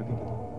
Shooting.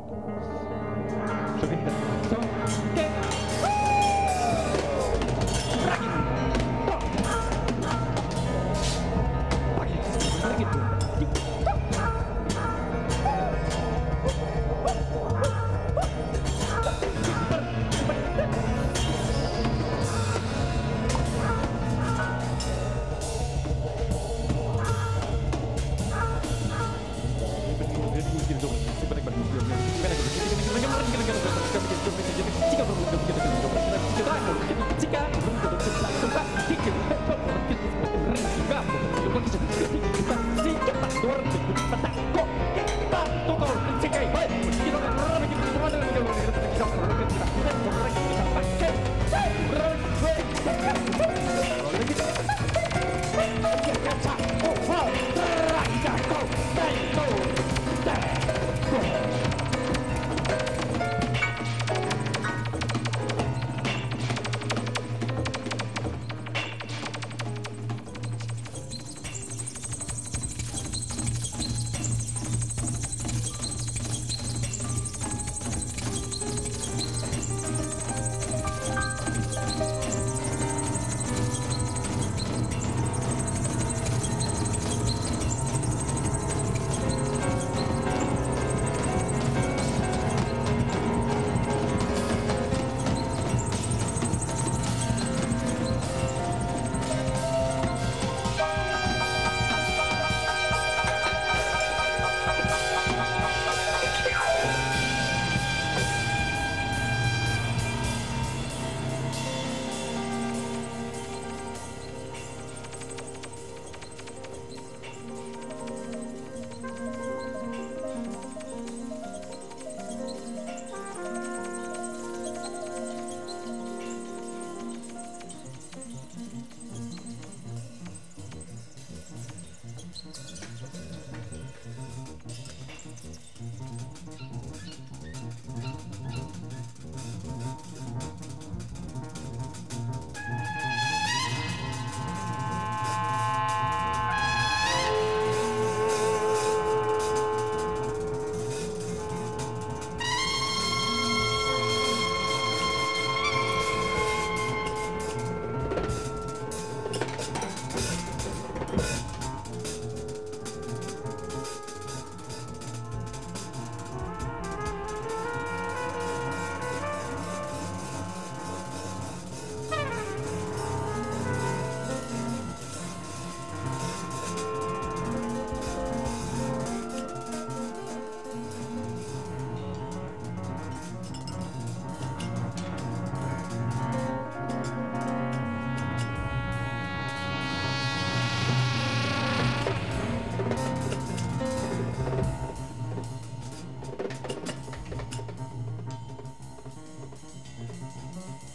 Mm-hmm.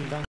고맙습니다.